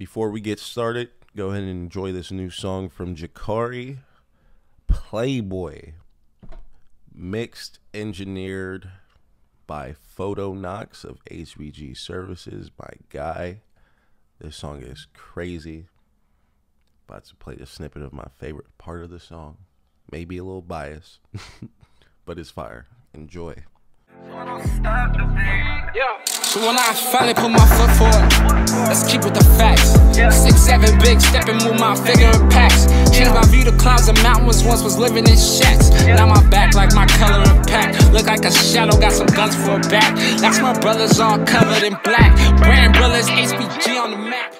Before we get started, go ahead and enjoy this new song from Jakari Playboy. Mixed, engineered by Photo Knox of HBG Services by Guy. This song is crazy. About to play the snippet of my favorite part of the song. Maybe a little biased, but it's fire. Enjoy. So when I finally put my foot forward, let's keep it the facts. Six, seven, big, stepping, move my figure in packs. Changed my view to clouds and mountains, once was living in shacks. Now my back like my color and pack. Look like a shadow, got some guns for a back. That's my brothers all covered in black. Brand brothers, HBG on the map.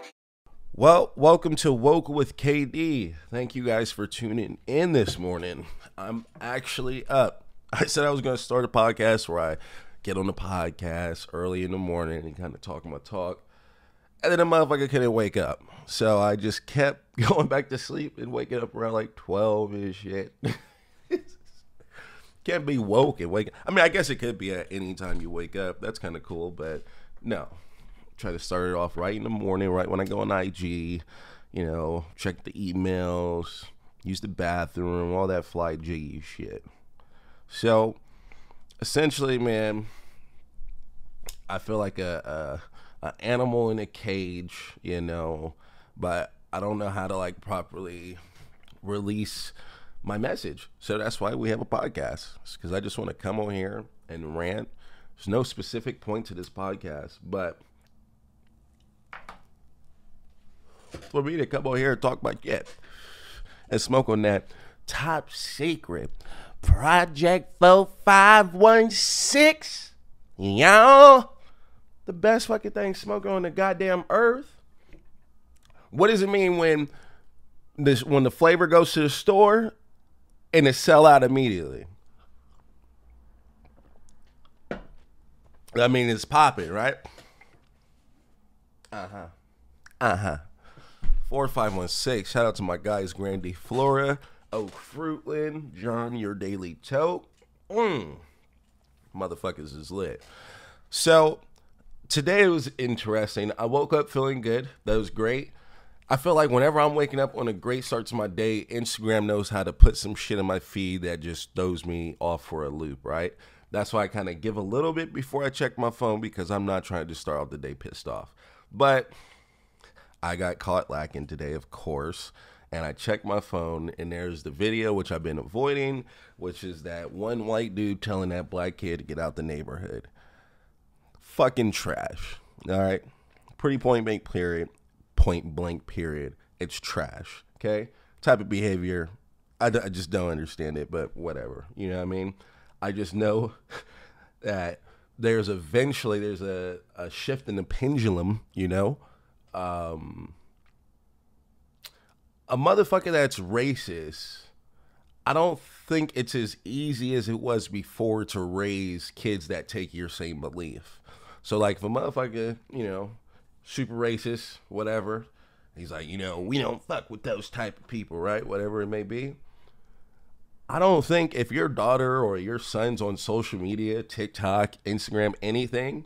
Well, welcome to Woke with KD. Thank you guys for tuning in this morning. I'm actually up. I said I was going to start a podcast where I get on the podcast early in the morning and kind of talk my talk. And then the motherfucker couldn't wake up. So I just kept going back to sleep and waking up around like 12 and shit. Can't be woke and wake I mean, I guess it could be at any time you wake up. That's kind of cool, but no. Try to start it off right in the morning, right when I go on IG, you know, check the emails, use the bathroom, all that fly G shit. So, essentially, man, I feel like a, a, a animal in a cage, you know, but I don't know how to like properly release my message. So that's why we have a podcast. Because I just want to come on here and rant. There's no specific point to this podcast, but for me to come on here and talk about yet and smoke on that top secret Project 4516. Y'all, the best fucking thing smoking on the goddamn earth. What does it mean when this when the flavor goes to the store and it sell out immediately? I mean, it's popping, right? Uh huh. Uh huh. 4516. Shout out to my guys, Grandy Flora. Oak Fruitland, John, your daily tote. Mm. Motherfuckers is lit. So today was interesting. I woke up feeling good. That was great. I feel like whenever I'm waking up on a great start to my day, Instagram knows how to put some shit in my feed that just throws me off for a loop, right? That's why I kind of give a little bit before I check my phone because I'm not trying to start off the day pissed off. But I got caught lacking today, of course and I check my phone, and there's the video which I've been avoiding, which is that one white dude telling that black kid to get out the neighborhood. Fucking trash. All right, pretty point blank period. Point blank period. It's trash. Okay, type of behavior. I, I just don't understand it, but whatever. You know what I mean? I just know that there's eventually there's a, a shift in the pendulum. You know. Um, a motherfucker that's racist, I don't think it's as easy as it was before to raise kids that take your same belief. So like if a motherfucker, you know, super racist, whatever, he's like, you know, we don't fuck with those type of people, right? Whatever it may be. I don't think if your daughter or your son's on social media, TikTok, Instagram, anything,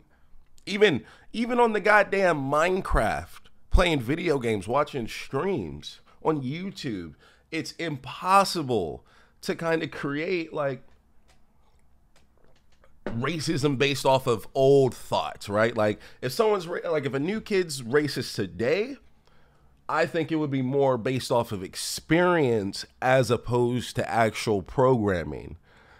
even even on the goddamn Minecraft, playing video games, watching streams, on YouTube. It's impossible to kind of create like racism based off of old thoughts, right? Like if someone's like if a new kid's racist today, I think it would be more based off of experience as opposed to actual programming.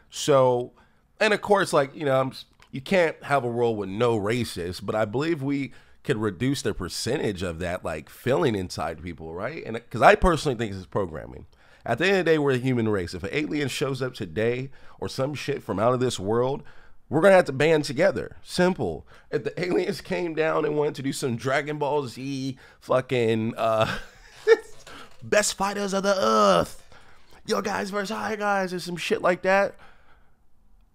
So, and of course, like you know, I'm, you can't have a world with no racists, but I believe we could reduce the percentage of that like feeling inside people, right? And because I personally think it's programming. At the end of the day, we're a human race. If an alien shows up today or some shit from out of this world, we're gonna have to band together. Simple. If the aliens came down and wanted to do some Dragon Ball Z fucking uh best fighters of the earth, yo guys versus high guys or some shit like that,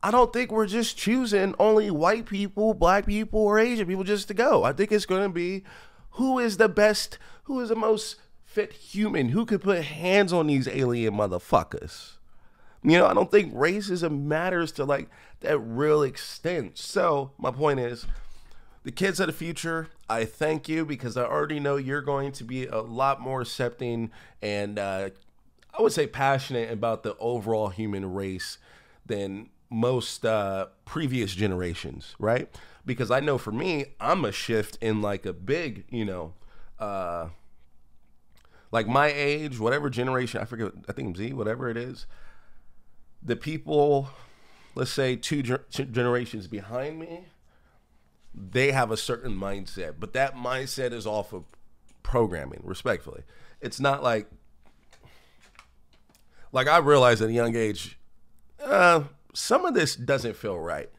I don't think we're just choosing only white people, black people, or Asian people just to go. I think it's going to be who is the best, who is the most fit human, who could put hands on these alien motherfuckers. You know, I don't think racism matters to like that real extent. So, my point is the kids of the future, I thank you because I already know you're going to be a lot more accepting and uh, I would say passionate about the overall human race than most uh, previous generations, right? Because I know for me, I'm a shift in like a big, you know, uh, like my age, whatever generation, I forget, I think Z, whatever it is, the people, let's say two ger- generations behind me, they have a certain mindset, but that mindset is off of programming, respectfully. It's not like, like I realized at a young age, uh, some of this doesn't feel right.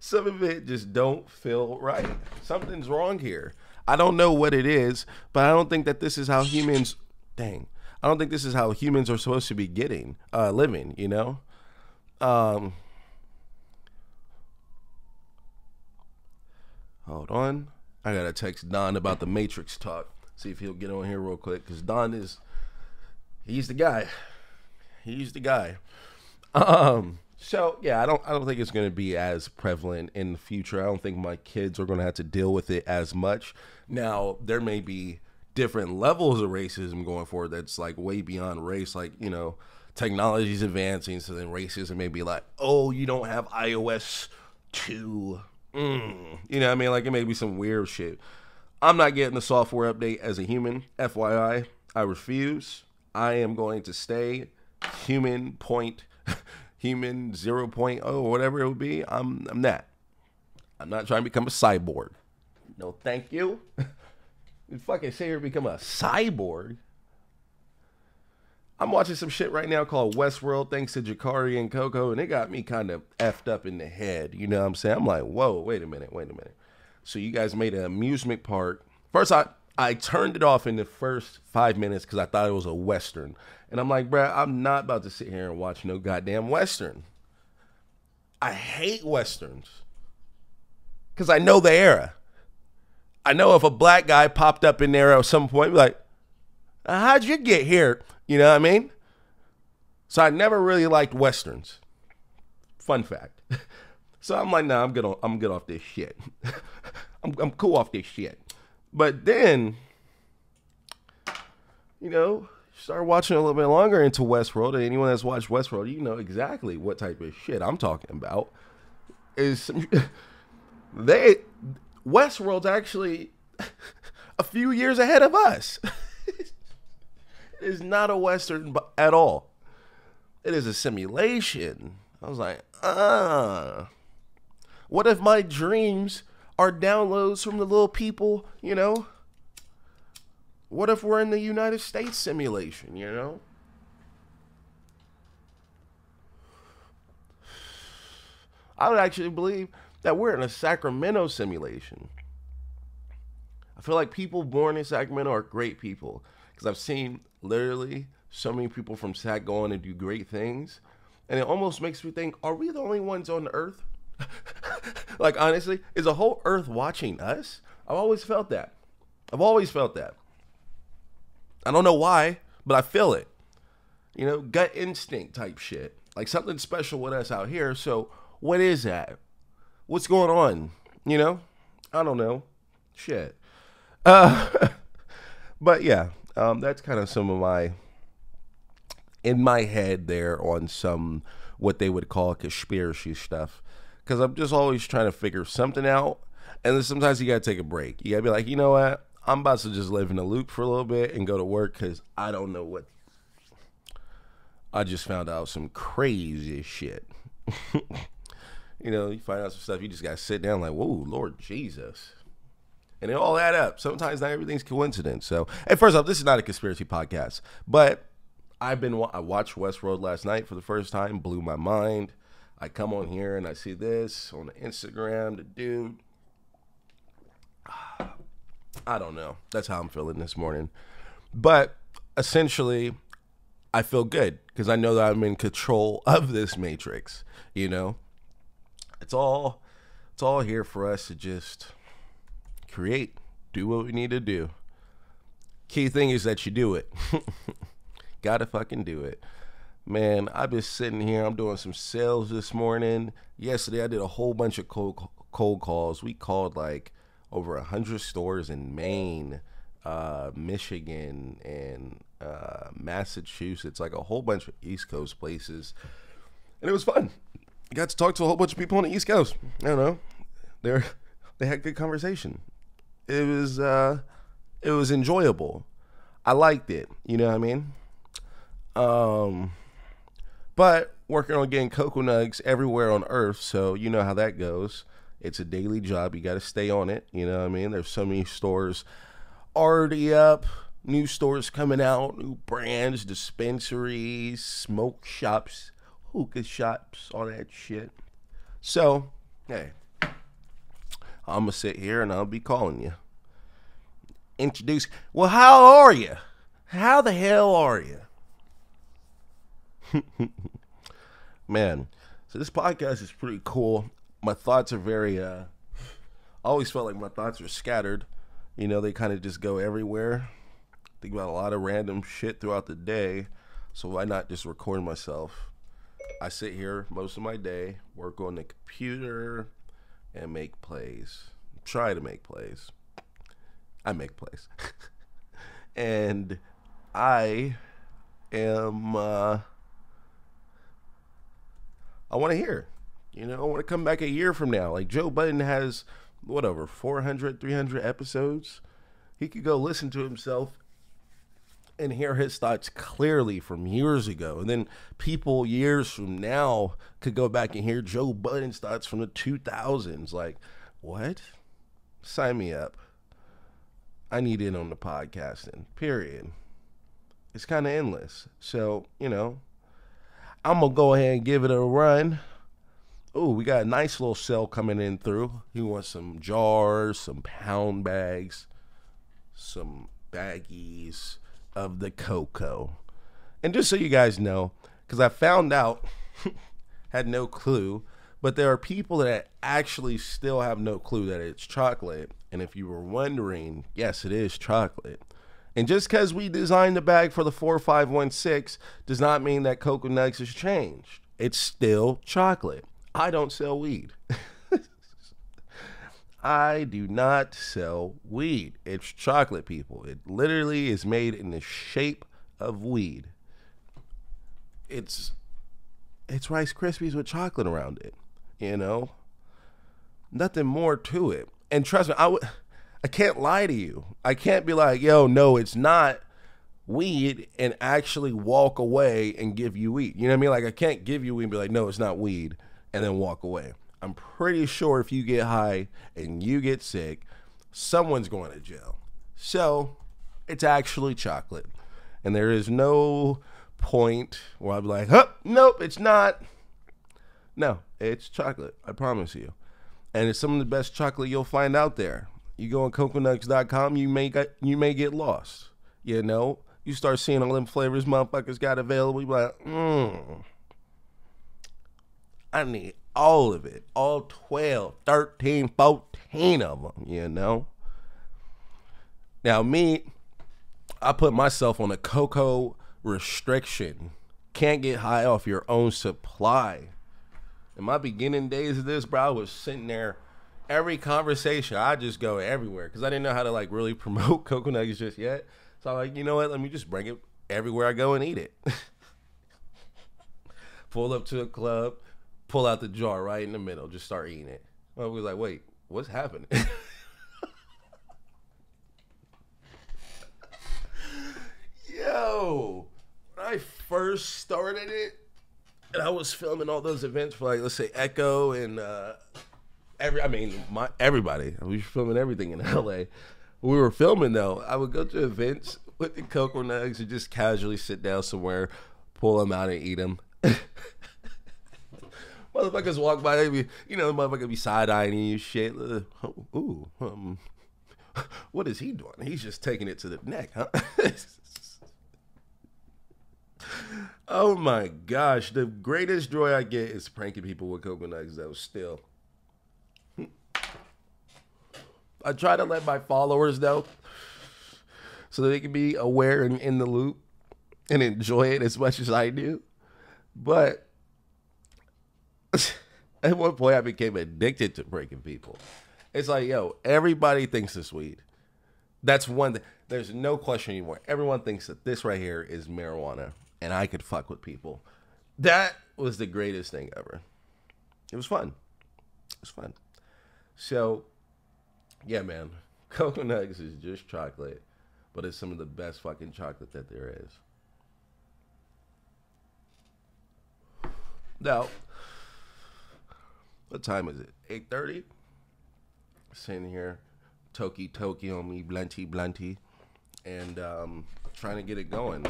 some of it just don't feel right. Something's wrong here. I don't know what it is, but I don't think that this is how humans. Dang, I don't think this is how humans are supposed to be getting uh, living. You know. Um, hold on, I gotta text Don about the Matrix talk. See if he'll get on here real quick, cause Don is he's the guy. He's the guy. Um, so yeah, I don't I don't think it's gonna be as prevalent in the future. I don't think my kids are gonna have to deal with it as much. Now there may be different levels of racism going forward that's like way beyond race, like, you know, technology's advancing, so then racism may be like, oh, you don't have iOS two. Mm. You know what I mean? Like it may be some weird shit. I'm not getting the software update as a human. FYI, I refuse. I am going to stay human point, human 0.0, whatever it would be. I'm, I'm not. I'm not trying to become a cyborg. No, thank you. you fucking say you're become a cyborg. I'm watching some shit right now called Westworld, thanks to Jakari and Coco, and it got me kind of effed up in the head. You know what I'm saying? I'm like, whoa, wait a minute, wait a minute. So you guys made an amusement park. First, I I turned it off in the first five minutes because I thought it was a western, and I'm like, bruh, I'm not about to sit here and watch no goddamn western. I hate westerns because I know the era. I know if a black guy popped up in there at some point, like, uh, how'd you get here? You know what I mean? So I never really liked westerns. Fun fact. So I'm like, nah, I'm good. On, I'm good off this shit. I'm I'm cool off this shit. But then, you know, start watching a little bit longer into Westworld, and anyone that's watched Westworld, you know exactly what type of shit I'm talking about. Is they Westworld's actually a few years ahead of us. it is not a western at all. It is a simulation. I was like, ah. What if my dreams are downloads from the little people, you know? What if we're in the United States simulation, you know? I would actually believe that we're in a Sacramento simulation. I feel like people born in Sacramento are great people because I've seen literally so many people from Sac go on and do great things. And it almost makes me think, are we the only ones on earth? Like honestly, is the whole earth watching us? I've always felt that. I've always felt that. I don't know why, but I feel it. You know, gut instinct type shit. Like something special with us out here. So, what is that? What's going on? You know? I don't know. Shit. Uh but yeah, um that's kind of some of my in my head there on some what they would call conspiracy stuff because I'm just always trying to figure something out. And then sometimes you gotta take a break. You gotta be like, you know what? I'm about to just live in a loop for a little bit and go to work because I don't know what. I just found out some crazy shit. you know, you find out some stuff, you just gotta sit down like, whoa, Lord Jesus. And it all add up. Sometimes not everything's coincidence. So, and first off, this is not a conspiracy podcast, but I've been I watched Westworld last night for the first time, blew my mind. I come on here and I see this on Instagram, the dude. I don't know. That's how I'm feeling this morning. But essentially, I feel good because I know that I'm in control of this matrix, you know? It's all it's all here for us to just create, do what we need to do. Key thing is that you do it. Gotta fucking do it. Man, I've been sitting here. I'm doing some sales this morning. Yesterday, I did a whole bunch of cold, cold calls. We called like over a hundred stores in Maine, uh, Michigan, and uh, Massachusetts. Like a whole bunch of East Coast places, and it was fun. Got to talk to a whole bunch of people on the East Coast. I don't know. They they had good conversation. It was uh, it was enjoyable. I liked it. You know what I mean? Um, but working on getting Koko Nuggz everywhere on earth, so you know how that goes. It's a daily job. You got to stay on it. You know what I mean? There's so many stores already up, new stores coming out, new brands, dispensaries, smoke shops, hookah shops, all that shit. So, hey, I'm going to sit here and I'll be calling you. Introduce, well, how are you? How the hell are you? Man, so this podcast is pretty cool. My thoughts are very uh I always felt like my thoughts are scattered. You know, they kind of just go everywhere. Think about a lot of random shit throughout the day. So why not just record myself? I sit here most of my day, work on the computer, and make plays. Try to make plays. I make plays. and I am uh I want to hear. You know, I want to come back a year from now. Like Joe Budden has whatever 400, 300 episodes. He could go listen to himself and hear his thoughts clearly from years ago. And then people years from now could go back and hear Joe Budden's thoughts from the 2000s. Like, what? Sign me up. I need in on the podcasting, period. It's kind of endless. So, you know, I'm gonna go ahead and give it a run. Oh, we got a nice little sale coming in through. You want some jars, some pound bags, some baggies of the cocoa. And just so you guys know, because I found out, had no clue, but there are people that actually still have no clue that it's chocolate. And if you were wondering, yes, it is chocolate. And just because we designed the bag for the 4516 does not mean that Cocoa has changed. It's still chocolate. I don't sell weed. I do not sell weed. It's chocolate, people. It literally is made in the shape of weed. It's it's Rice Krispies with chocolate around it. You know, nothing more to it. And trust me, I would. I can't lie to you. I can't be like, yo, no, it's not weed and actually walk away and give you weed. You know what I mean? Like I can't give you weed and be like, no, it's not weed, and then walk away. I'm pretty sure if you get high and you get sick, someone's going to jail. So it's actually chocolate. And there is no point where be like, huh, nope, it's not. No, it's chocolate. I promise you. And it's some of the best chocolate you'll find out there. You go on kokonuggz.com, you may get you may get lost. You know, you start seeing all them flavors motherfuckers got available. You be like, mm, I need all of it, all 12, 13, 14 of them. You know. Now me, I put myself on a cocoa restriction. Can't get high off your own supply. In my beginning days of this, bro, I was sitting there every conversation, I just go everywhere because I didn't know how to like really promote cocoa nuggets just yet. So I'm like, you know what? Let me just bring it everywhere I go and eat it. pull up to a club, pull out the jar right in the middle, just start eating it. I was like, wait, what's happening? Yo, when I first started it, and I was filming all those events for like, let's say Echo and uh, every I mean my everybody. We were filming everything in LA. We were filming though. I would go to events with the Koko Nuggz and just casually sit down somewhere, pull them out and eat them. motherfuckers walk by, they be, you know, motherfuckers be side eyeing you, shit. Uh, ooh, um, what is he doing? He's just taking it to the neck, huh? oh my gosh, the greatest joy I get is pranking people with Koko Nuggz. Though still, I try to let my followers know so they can be aware and in the loop and enjoy it as much as I do. But at one point, I became addicted to breaking people. It's like, yo, everybody thinks it's weed. That's one thing. There's no question anymore. Everyone thinks that this right here is marijuana, and I could fuck with people. That was the greatest thing ever. It was fun. It was fun. So, yeah, man, Koko Nuggz is just chocolate, but it's some of the best fucking chocolate that there is. Now, what time is it? Eight thirty. Sitting here, toki toki on me, blunty blunty, and um, trying to get it going.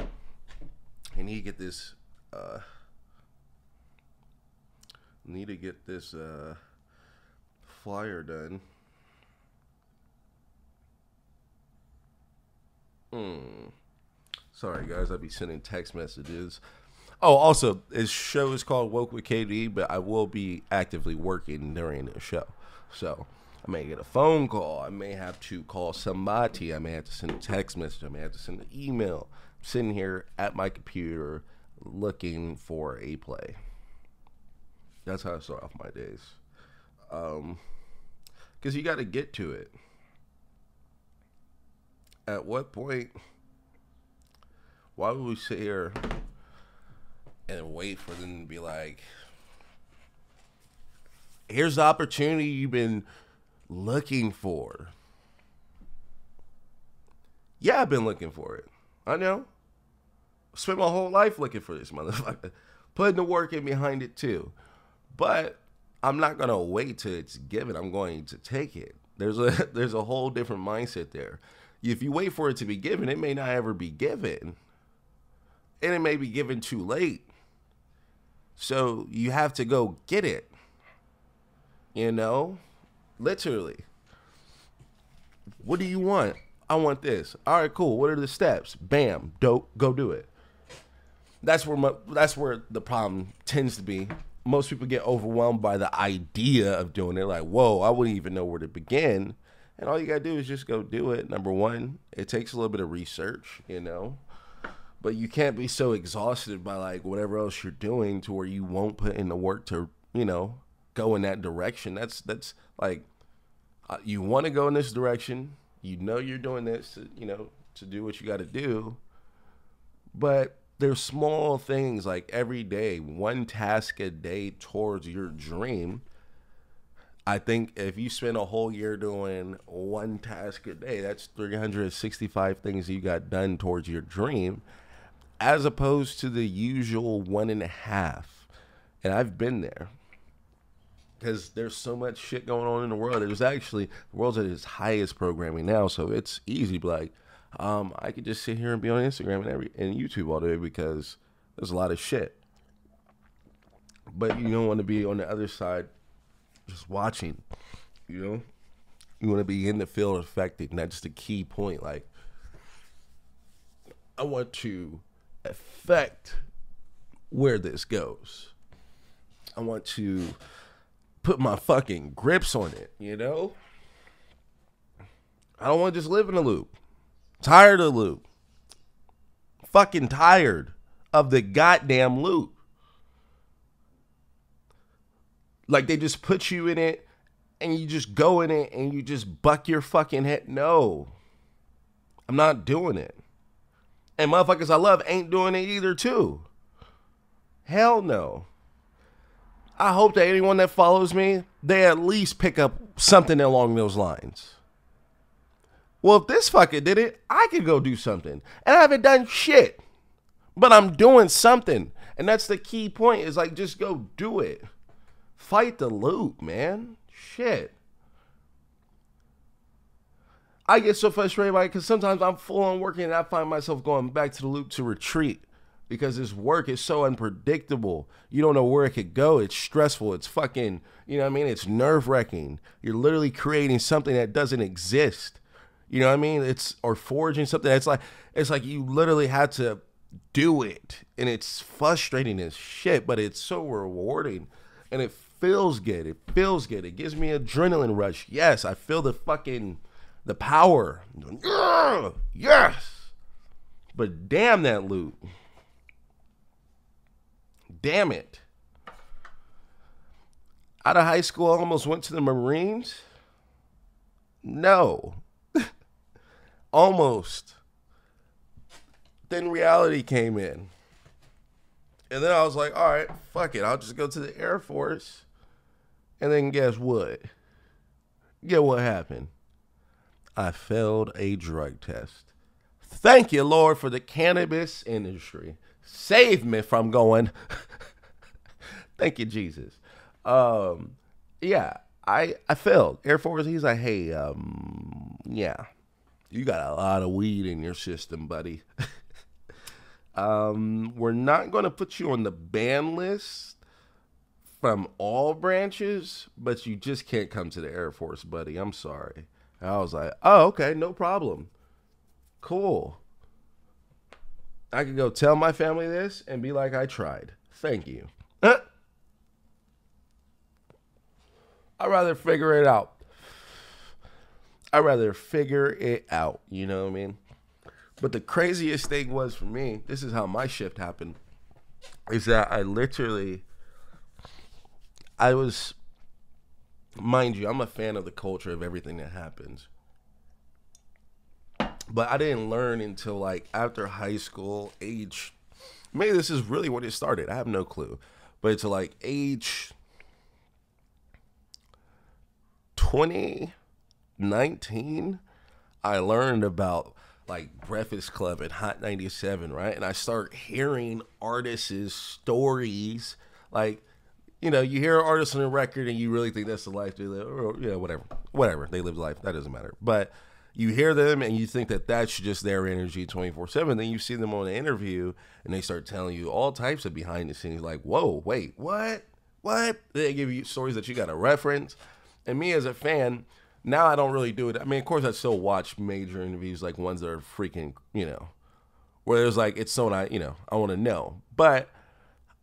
I need to get this. Uh, need to get this uh, flyer done. Hmm. Sorry, guys. I'll be sending text messages. Oh, also, this show is called Woke with KD, but I will be actively working during the show. So I may get a phone call. I may have to call somebody. I may have to send a text message. I may have to send an email. I'm sitting here at my computer looking for a play. That's how I start off my days. Um, because you got to get to it. At what point? Why would we sit here and wait for them to be like, here's the opportunity you've been looking for. Yeah, I've been looking for it. I know. Spent my whole life looking for this motherfucker. Putting the work in behind it too. But I'm not gonna wait till it's given. I'm going to take it. There's a there's a whole different mindset there. If you wait for it to be given, it may not ever be given. And it may be given too late. So you have to go get it. You know? Literally. What do you want? I want this. All right, cool. What are the steps? Bam, dope. Go do it. That's where my, that's where the problem tends to be. Most people get overwhelmed by the idea of doing it. Like, whoa, I wouldn't even know where to begin. And all you gotta do is just go do it. Number one, it takes a little bit of research, you know? But you can't be so exhausted by like whatever else you're doing to where you won't put in the work to you know go in that direction. That's that's like uh, you want to go in this direction. You know you're doing this to, you know to do what you got to do. But there's small things like every day one task a day towards your dream I think if you spend a whole year doing one task a day, that's 365 things you got done towards your dream as opposed to the usual one and a half. And I've been there because there's so much shit going on in the world. There's actually the world's at its highest programming now, so it's easy be like, um, I could just sit here and be on Instagram and every and YouTube all day because there's a lot of shit. But you don't want to be on the other side, just watching. You know, you want to be in the field affected, and that's just the key point. Like, I want to affect where this goes. I want to put my fucking grips on it, you know? I don't want to just live in a loop. Tired of the loop. Fucking tired of the goddamn loop. Like they just put you in it and you just go in it and you just buck your fucking head. No. I'm not doing it. And motherfuckers I love ain't doing it either, too. Hell no. I hope that anyone that follows me, they at least pick up something along those lines. Well, if this fucker did it, I could go do something. And I haven't done shit. But I'm doing something. And that's the key point is like just go do it. Fight the loop, man. Shit. I get so frustrated by it because sometimes I'm full on working and I find myself going back to the loop to retreat because this work is so unpredictable. You don't know where it could go. It's stressful. It's fucking, you know what I mean? It's nerve wracking. You're literally creating something that doesn't exist. You know what I mean? It's or forging something that's like it's like you literally had to do it. And it's frustrating as shit, but it's so rewarding. And it feels good. It feels good. It gives me adrenaline rush. Yes, I feel the fucking the power. Yes. But damn that loot. Damn it. Out of high school, I almost went to the Marines. No. almost. Then reality came in. And then I was like, all right, fuck it. I'll just go to the Air Force. And then guess what? Get what happened? I failed a drug test. Thank you, Lord, for the cannabis industry. Save me from going. Thank you, Jesus. Um, yeah, I I failed. Air Force, he's like, hey, um, yeah, you got a lot of weed in your system, buddy. um, we're not going to put you on the ban list from all branches, but you just can't come to the Air Force, buddy. I'm sorry. I was like, oh, okay, no problem. Cool. I could go tell my family this and be like, I tried. Thank you. Uh. I'd rather figure it out. I'd rather figure it out. You know what I mean? But the craziest thing was for me, this is how my shift happened, is that I literally, I was, mind you, I'm a fan of the culture of everything that happens but I didn't learn until like after high school age. Maybe this is really when it started. I have no clue, but it's like age twenty nineteen. I learned about like Breakfast Club and Hot 97, right? And I start hearing artists' stories. Like, you know, you hear an artist on a record and you really think that's the life they live, or yeah, whatever. Whatever. They live life. That doesn't matter. But you hear them and you think that that's just their energy 24 7 then you see them on an interview and they start telling you all types of behind the scenes like whoa wait what what they give you stories that you got to reference and me as a fan now i don't really do it i mean of course i still watch major interviews like ones that are freaking you know where there's like it's so I, you know i want to know but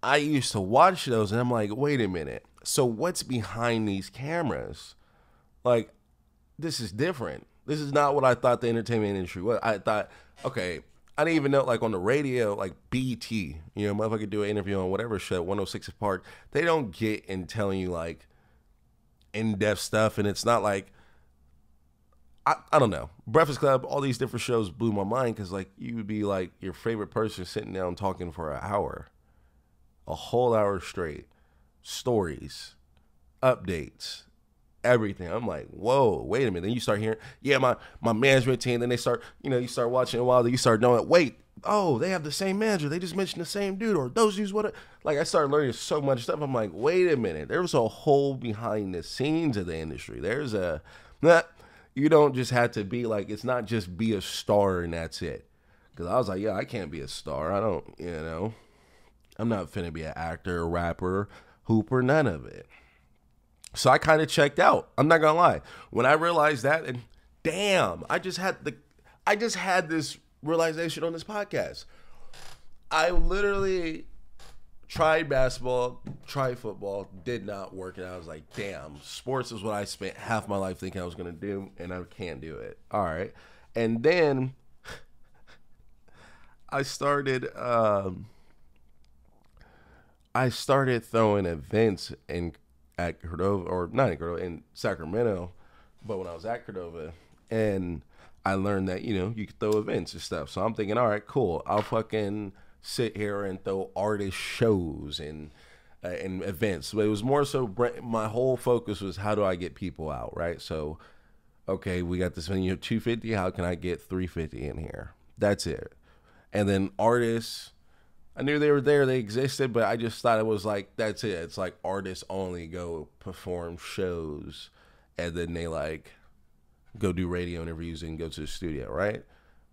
i used to watch those and i'm like wait a minute so what's behind these cameras like this is different this is not what I thought the entertainment industry was. I thought, okay, I didn't even know, like on the radio, like BT, you know, motherfucker do an interview on whatever show, 106 Park. They don't get in telling you like in depth stuff, and it's not like, I, I don't know. Breakfast Club, all these different shows blew my mind because like you would be like your favorite person sitting down talking for an hour, a whole hour straight, stories, updates, everything. I'm like, whoa, wait a minute. Then you start hearing, yeah, my my management team. Then they start, you know, you start watching a while. Then you start knowing, wait, oh, they have the same manager. They just mentioned the same dude, or those dudes. What? Like I started learning so much stuff. I'm like, wait a minute. There's a whole behind the scenes of the industry. There's a, that you don't just have to be like. It's not just be a star and that's it. Because I was like, yeah, I can't be a star. I don't, you know, I'm not finna be an actor, rapper, hooper, none of it. So I kind of checked out. I'm not gonna lie. When I realized that, and damn, I just had the, I just had this realization on this podcast. I literally tried basketball, tried football, did not work, and I was like, damn, sports is what I spent half my life thinking I was gonna do, and I can't do it. All right, and then I started. Um, I started throwing events and at Cordova, or not in Cordova, in Sacramento, but when I was at Cordova, and I learned that you know you could throw events and stuff. So I'm thinking, all right, cool. I'll fucking sit here and throw artist shows and uh, and events. But it was more so my whole focus was how do I get people out, right? So, okay, we got this venue 250. How can I get 350 in here? That's it. And then artists I knew they were there, they existed, but I just thought it was like that's it. It's like artists only go perform shows, and then they like go do radio interviews and go to the studio, right?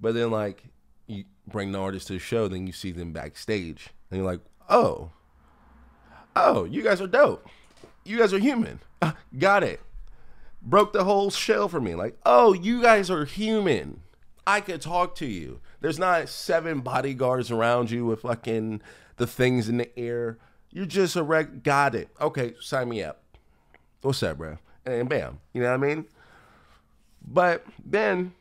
But then like you bring the artist to the show, then you see them backstage, and you're like, oh, oh, you guys are dope. You guys are human. Got it. Broke the whole shell for me. Like, oh, you guys are human. I could talk to you. There's not seven bodyguards around you with fucking the things in the air. You're just a reg. Got it. Okay, sign me up. What's up, bro? And bam. You know what I mean? But then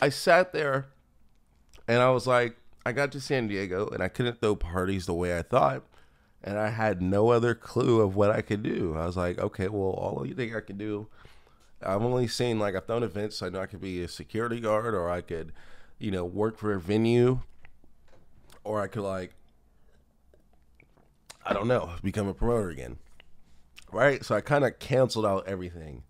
I sat there and I was like, I got to San Diego and I couldn't throw parties the way I thought. And I had no other clue of what I could do. I was like, okay, well, all you think I can do, I've only seen like I've done events. So I know I could be a security guard or I could, you know, work for a venue or I could like, I don't know, become a promoter again. Right. So I kind of canceled out everything.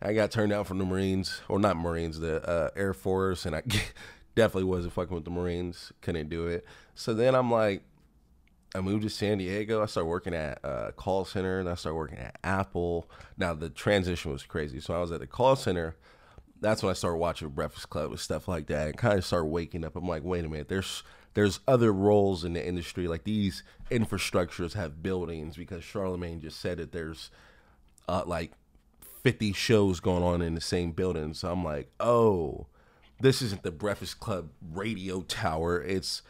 I got turned down from the Marines, or not Marines, the uh, Air Force, and I definitely wasn't fucking with the Marines. Couldn't do it. So then I'm like, I moved to San Diego. I started working at a call center, and I started working at Apple. Now the transition was crazy. So I was at the call center. That's when I started watching Breakfast Club and stuff like that, and kind of started waking up. I'm like, wait a minute, there's there's other roles in the industry. Like these infrastructures have buildings because Charlemagne just said that there's uh, like 50 shows going on in the same building. So I'm like, oh, this isn't the Breakfast Club radio tower. It's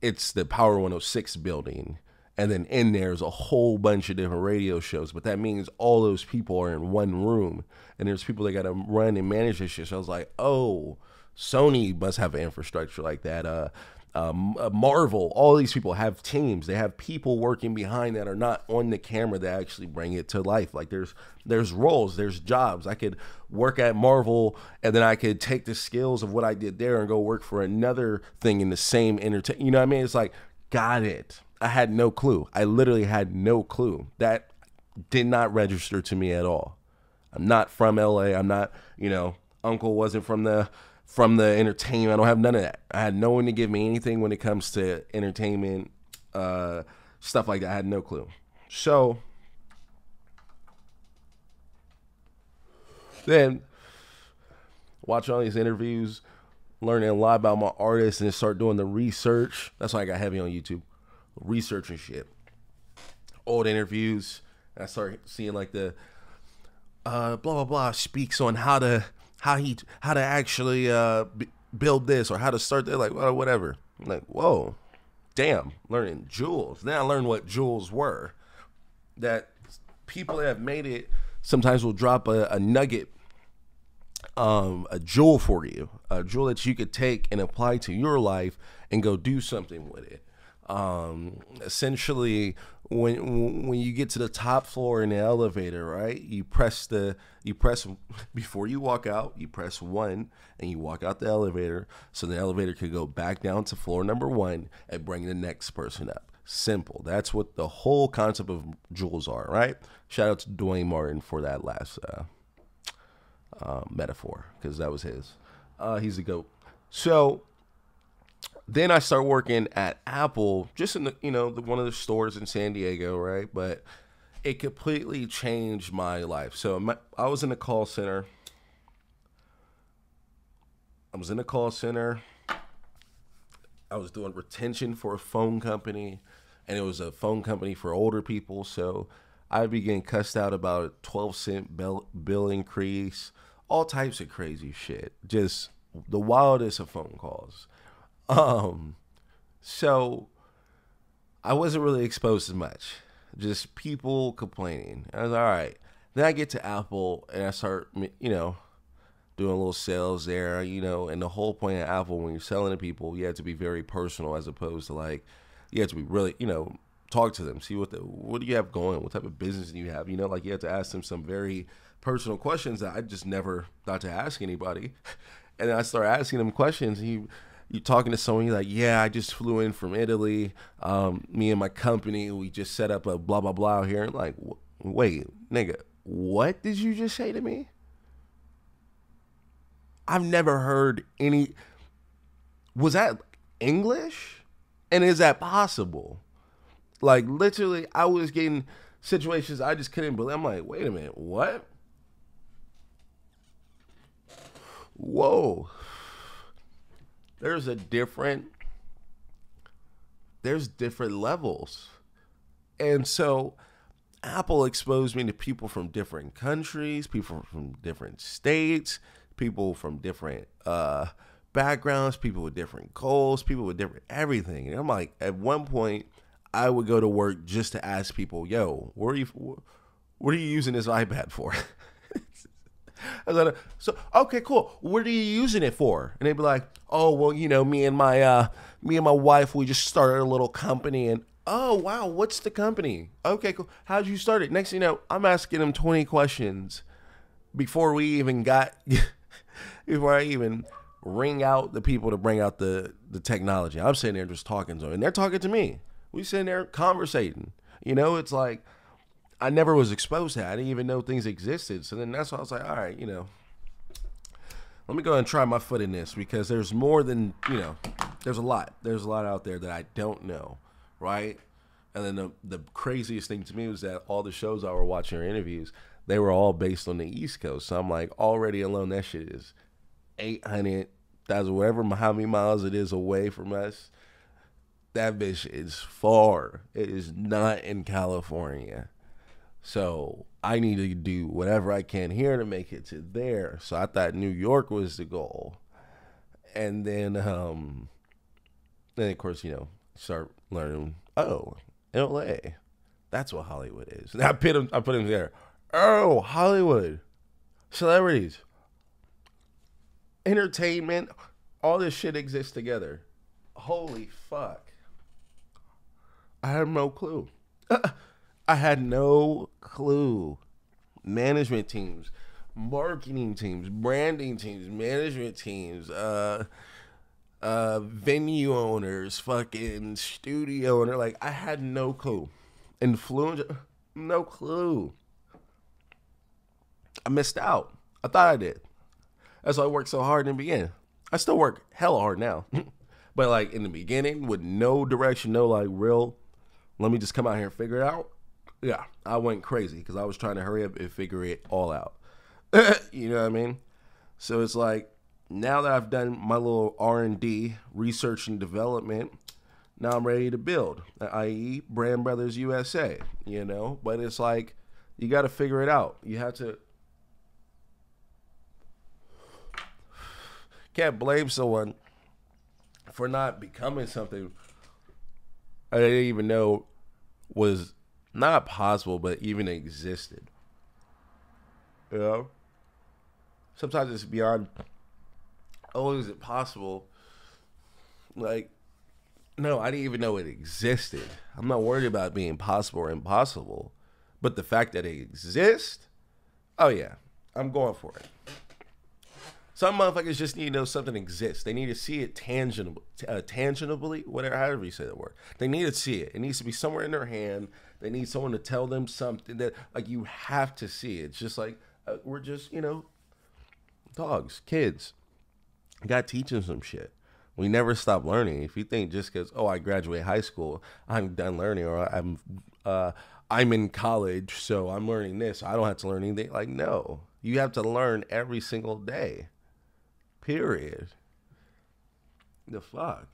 it's the Power 106 building. And then in there's a whole bunch of different radio shows. But that means all those people are in one room. And there's people that gotta run and manage this shit. So I was like, oh, Sony must have an infrastructure like that. Uh um, uh, Marvel, all these people have teams. They have people working behind that are not on the camera that actually bring it to life. Like there's there's roles, there's jobs. I could work at Marvel and then I could take the skills of what I did there and go work for another thing in the same entertain. You know what I mean? It's like got it. I had no clue. I literally had no clue. That did not register to me at all. I'm not from LA. I'm not, you know, uncle wasn't from the from the entertainment. I don't have none of that. I had no one to give me anything when it comes to entertainment, uh, stuff like that. I had no clue. So then watch all these interviews, learning a lot about my artists, and start doing the research. That's why I got heavy on YouTube, research and shit. Old interviews. I start seeing like the uh, blah blah blah speaks on how to how he how to actually uh, b- build this or how to start that like well, whatever. I'm like whoa damn learning jewels. Then i learned what jewels were. That people that have made it sometimes will drop a, a nugget um, a jewel for you a jewel that you could take and apply to your life and go do something with it. Um, essentially when when you get to the top floor in the elevator, right? You press the you press before you walk out, you press 1 and you walk out the elevator so the elevator could go back down to floor number 1 and bring the next person up. Simple. That's what the whole concept of jewels are, right? Shout out to Dwayne Martin for that last uh, uh, metaphor because that was his. Uh, he's a goat. So then I start working at Apple, just in the you know the, one of the stores in San Diego, right? But it completely changed my life. So my, I was in a call center. I was in a call center. I was doing retention for a phone company, and it was a phone company for older people. So I'd be getting cussed out about a 12 cent bill, bill increase, all types of crazy shit. Just the wildest of phone calls. Um, so I wasn't really exposed to much, just people complaining. I was all right. Then I get to Apple and I start, you know, doing a little sales there, you know. And the whole point of Apple, when you're selling to people, you have to be very personal as opposed to like, you have to be really, you know, talk to them, see what the what do you have going, what type of business do you have, you know, like you have to ask them some very personal questions that I just never thought to ask anybody. And I start asking them questions. he you're talking to someone, you're like, yeah, I just flew in from Italy. Um, me and my company, we just set up a blah blah blah here. And like, wait, nigga, what did you just say to me? I've never heard any. Was that English? And is that possible? Like literally, I was getting situations I just couldn't believe. I'm like, wait a minute, what? Whoa there's a different there's different levels. And so Apple exposed me to people from different countries, people from different states, people from different uh, backgrounds, people with different goals, people with different everything. And I'm like, at one point, I would go to work just to ask people, "Yo, what are you, what are you using this iPad for?" I was like, so okay, cool. What are you using it for? And they'd be like, oh, well, you know, me and my uh, me and my wife, we just started a little company, and oh wow, what's the company? Okay, cool. How'd you start it? Next thing you know, I'm asking them 20 questions before we even got before I even ring out the people to bring out the the technology. I'm sitting there just talking to them, and they're talking to me. We sitting there conversating. You know, it's like I never was exposed to. That. I didn't even know things existed. So then that's why I was like, all right, you know, let me go and try my foot in this because there's more than you know. There's a lot. There's a lot out there that I don't know, right? And then the the craziest thing to me was that all the shows I were watching or interviews, they were all based on the East Coast. So I'm like, already alone, that shit is 800, thousand, whatever, how many miles it is away from us. That bitch is far. It is not in California. So I need to do whatever I can here to make it to there. So I thought New York was the goal. And then um then of course, you know, start learning, oh, LA. That's what Hollywood is. And I put him I put him there. Oh, Hollywood. Celebrities. Entertainment. All this shit exists together. Holy fuck. I had no clue. I had no clue. Management teams, marketing teams, branding teams, management teams, uh, uh, venue owners, fucking studio owner. Like I had no clue. Influencer, no clue. I missed out. I thought I did. That's why I worked so hard in the beginning. I still work hella hard now. but like in the beginning with no direction, no like real, let me just come out here and figure it out. Yeah, I went crazy because I was trying to hurry up and figure it all out. you know what I mean? So it's like now that I've done my little R and D, research and development, now I'm ready to build, i.e., Brand Brothers USA. You know, but it's like you got to figure it out. You have to. Can't blame someone for not becoming something I didn't even know was not possible, but even existed. You know? Sometimes it's beyond, oh, is it possible? Like, no, I didn't even know it existed. I'm not worried about being possible or impossible, but the fact that it exists, oh yeah, I'm going for it. Some motherfuckers just need to know something exists. They need to see it tangible, uh, tangibly, whatever, however you say that word. They need to see it. It needs to be somewhere in their hand. They need someone to tell them something that, like, you have to see. It's just like uh, we're just, you know, dogs, kids. Got to teach them some shit. We never stop learning. If you think just because, oh, I graduate high school, I'm done learning, or I'm, uh, I'm in college, so I'm learning this. I don't have to learn anything. Like, no, you have to learn every single day. Period. The fuck?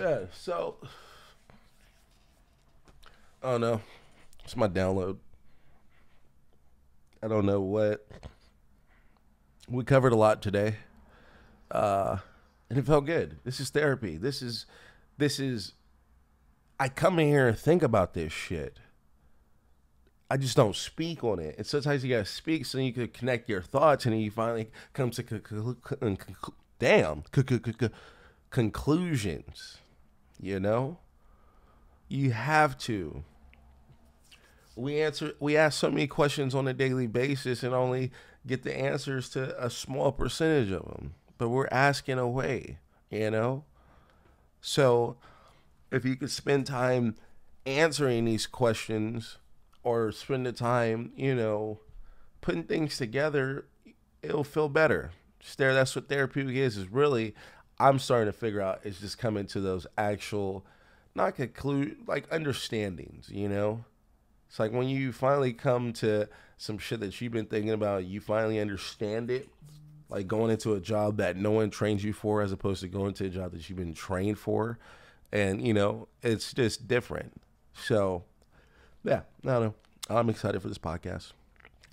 Yeah, so I don't know. It's my download. I don't know what. We covered a lot today. Uh and it felt good. This is therapy. This is this is I come in here and think about this shit. I just don't speak on it. And sometimes you gotta speak so you can connect your thoughts, and then you finally come to damn conclusions. You know, you have to. We answer, we ask so many questions on a daily basis, and only get the answers to a small percentage of them. But we're asking away, you know. So, if you could spend time answering these questions or spend the time, you know, putting things together, it'll feel better. There, that's what therapeutic is. Is really, I'm starting to figure out. Is just coming to those actual, not conclude like understandings. You know, it's like when you finally come to some shit that you've been thinking about, you finally understand it. Like going into a job that no one trains you for, as opposed to going to a job that you've been trained for, and you know, it's just different. So yeah, I don't know. I'm excited for this podcast.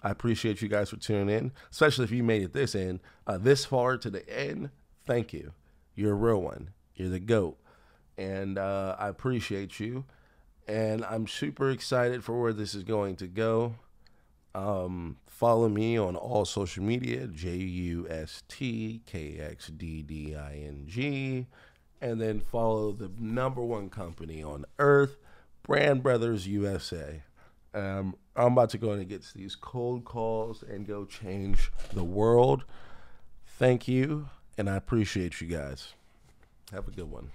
I appreciate you guys for tuning in, especially if you made it this end, uh, this far to the end. Thank you. You're a real one. You're the goat, and uh, I appreciate you. and I'm super excited for where this is going to go. Um, follow me on all social media J U S T K X D D I N G. And then follow the number one company on earth, Brand Brothers USA. Um, I'm about to go in and get these cold calls and go change the world. Thank you, and I appreciate you guys. Have a good one.